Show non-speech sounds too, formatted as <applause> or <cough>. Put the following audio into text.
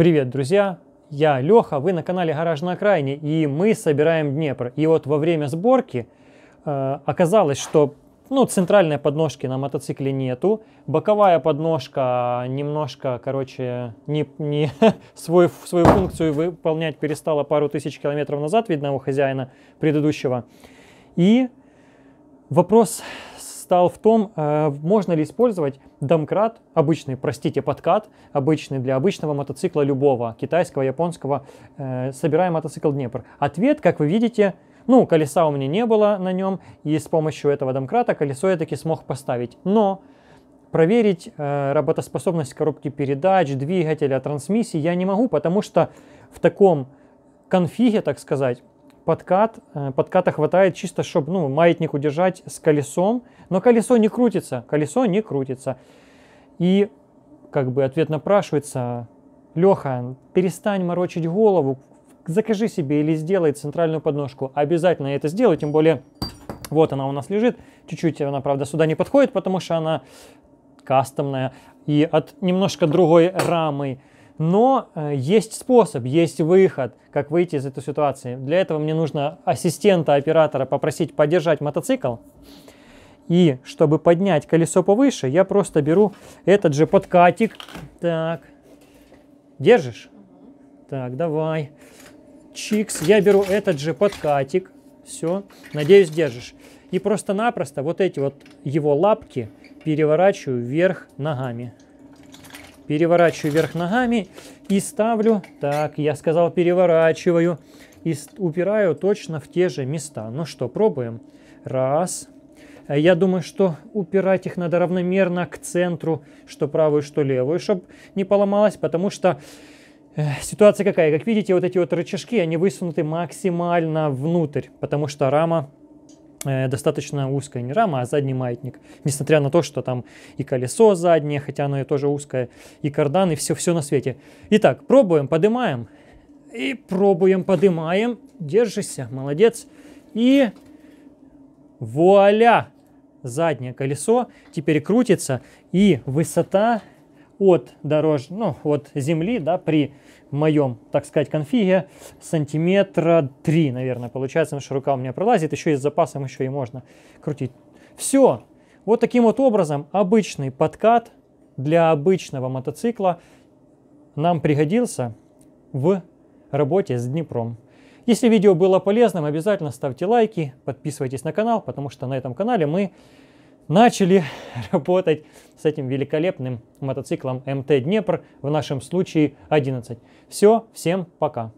Привет, друзья! Я Леха, вы на канале Гараж на окраине, и мы собираем Днепр. И вот во время сборки э, оказалось, что ну, центральной подножки на мотоцикле нету, боковая подножка немножко, короче, не, не <laughs> свой, свою функцию выполнять перестала пару тысяч километров назад, видно, у хозяина предыдущего. И вопрос стал в том, э, можно ли использовать домкрат, обычный, простите, подкат, обычный для обычного мотоцикла любого, китайского, японского, э, собирая мотоцикл Днепр. Ответ, как вы видите, ну, колеса у меня не было на нем, и с помощью этого домкрата колесо я таки смог поставить. Но проверить э, работоспособность коробки передач, двигателя, трансмиссии я не могу, потому что в таком конфиге, так сказать, подкат, э, подката хватает чисто, чтобы ну, маятник удержать с колесом, но колесо не крутится, колесо не крутится. И как бы ответ напрашивается, Леха, перестань морочить голову, закажи себе или сделай центральную подножку. Обязательно это сделай, тем более вот она у нас лежит. Чуть-чуть она, правда, сюда не подходит, потому что она кастомная и от немножко другой рамы. Но э, есть способ, есть выход, как выйти из этой ситуации. Для этого мне нужно ассистента оператора попросить подержать мотоцикл. И чтобы поднять колесо повыше, я просто беру этот же подкатик. Так, держишь? Так, давай. Чикс. Я беру этот же подкатик. Все, надеюсь, держишь. И просто-напросто вот эти вот его лапки переворачиваю вверх ногами переворачиваю вверх ногами и ставлю, так, я сказал переворачиваю, и упираю точно в те же места. Ну что, пробуем. Раз. Я думаю, что упирать их надо равномерно к центру, что правую, что левую, чтобы не поломалось, потому что э, ситуация какая? Как видите, вот эти вот рычажки, они высунуты максимально внутрь, потому что рама Э, достаточно узкая не рама, а задний маятник. Несмотря на то, что там и колесо заднее, хотя оно и тоже узкое, и кардан, и все, все на свете. Итак, пробуем, поднимаем. И пробуем, поднимаем. Держишься, молодец. И вуаля! Заднее колесо теперь крутится, и высота от дорож, ну, от земли, да, при моем, так сказать, конфиге сантиметра 3, наверное, получается, потому что рука у меня пролазит, еще и с запасом еще и можно крутить. Все. Вот таким вот образом обычный подкат для обычного мотоцикла нам пригодился в работе с Днепром. Если видео было полезным, обязательно ставьте лайки, подписывайтесь на канал, потому что на этом канале мы начали <laughs> работать с этим великолепным мотоциклом МТ Днепр, в нашем случае 11. Все, всем пока.